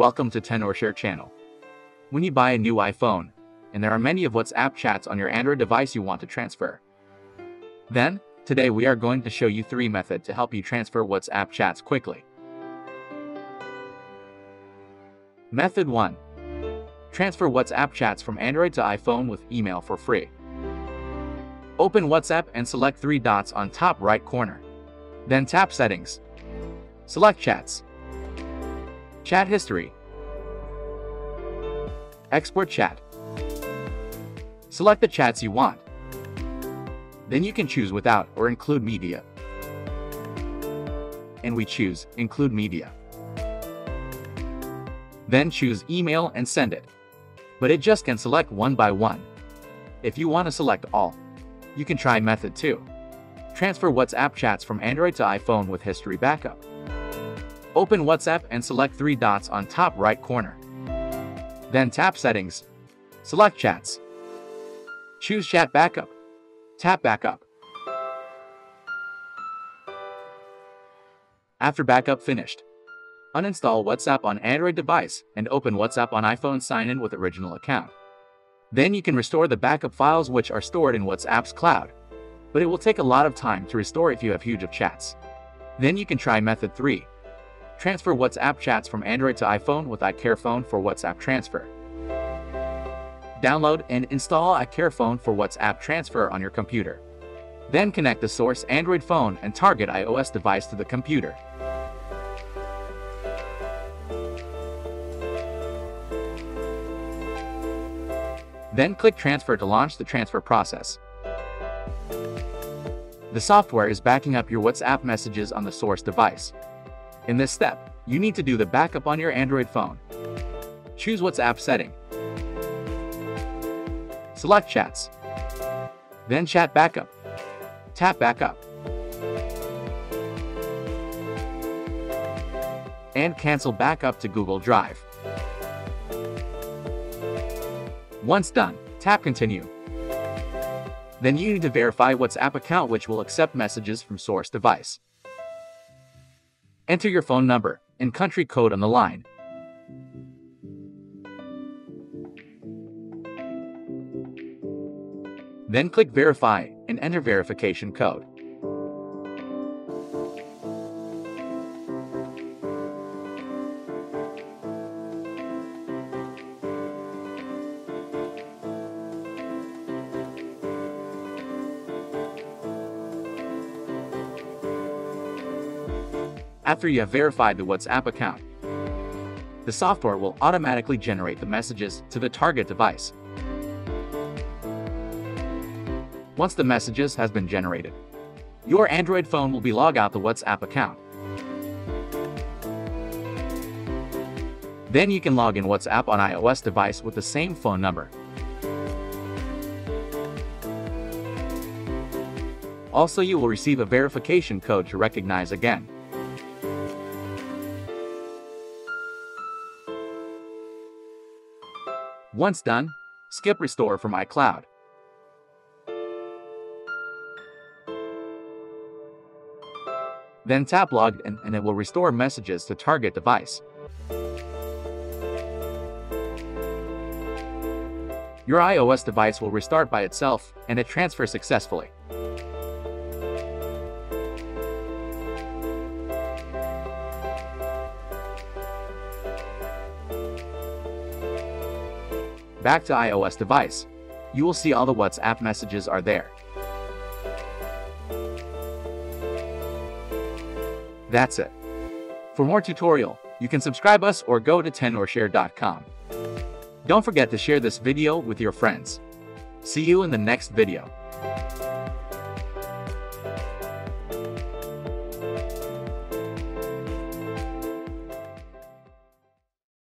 Welcome to Tenorshare channel. When you buy a new iPhone, and there are many of WhatsApp chats on your Android device you want to transfer. Then, today we are going to show you three methods to help you transfer WhatsApp chats quickly. Method 1. Transfer WhatsApp chats from Android to iPhone with email for free. Open WhatsApp and select three dots on top right corner. Then tap Settings. Select Chats. Chat History. Export Chat. Select the chats you want. Then you can choose without or include media. And we choose Include Media. Then choose Email and send it. But it just can select one by one. If you want to select all, you can try method 2. Transfer WhatsApp chats from Android to iPhone with history backup. Open WhatsApp and select three dots on top right corner. Then tap Settings. Select Chats. Choose Chat Backup. Tap Backup. After backup finished, uninstall WhatsApp on Android device and open WhatsApp on iPhone sign in with original account. Then you can restore the backup files which are stored in WhatsApp's cloud. But it will take a lot of time to restore if you have huge of chats. Then you can try method 3. Transfer WhatsApp chats from Android to iPhone with iCareFone for WhatsApp transfer. Download and install iCareFone for WhatsApp transfer on your computer. Then connect the source Android phone and target iOS device to the computer. Then click Transfer to launch the transfer process. The software is backing up your WhatsApp messages on the source device. In this step, you need to do the backup on your Android phone. Choose WhatsApp setting. Select Chats. Then Chat Backup. Tap Backup. And cancel backup to Google Drive. Once done, tap Continue. Then you need to verify WhatsApp account which will accept messages from source device. Enter your phone number and country code on the line. Then click Verify and enter verification code. After you have verified the WhatsApp account. The software will automatically generate the messages to the target device. Once the messages has been generated, your Android phone will be log out the WhatsApp account. Then you can log in WhatsApp on iOS device with the same phone number. Also, you will receive a verification code to recognize again. Once done, skip Restore from iCloud. Then tap Logged in and it will restore messages to target device. Your iOS device will restart by itself and it transfers successfully. Back to iOS device. You will see all the WhatsApp messages are there. That's it. For more tutorial, you can subscribe us or go to tenorshare.com. Don't forget to share this video with your friends. See you in the next video.